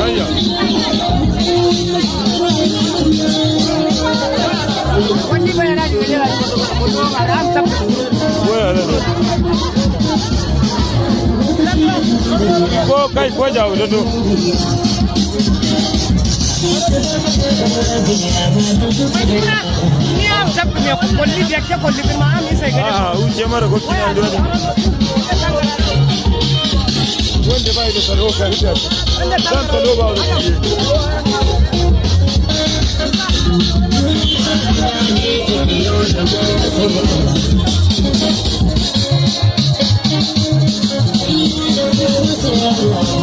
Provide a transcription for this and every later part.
Haya. wani bai yana jiga jira mutum a saya ìkọjà òdodo. Ah,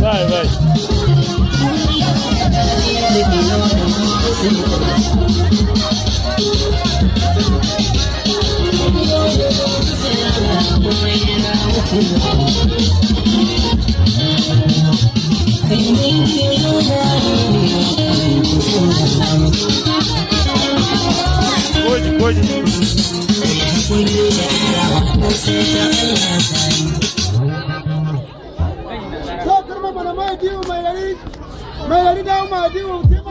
Right, right. Cuide, cuide. Só turma para mais de uma, Mailari. Mailari dá uma de uma.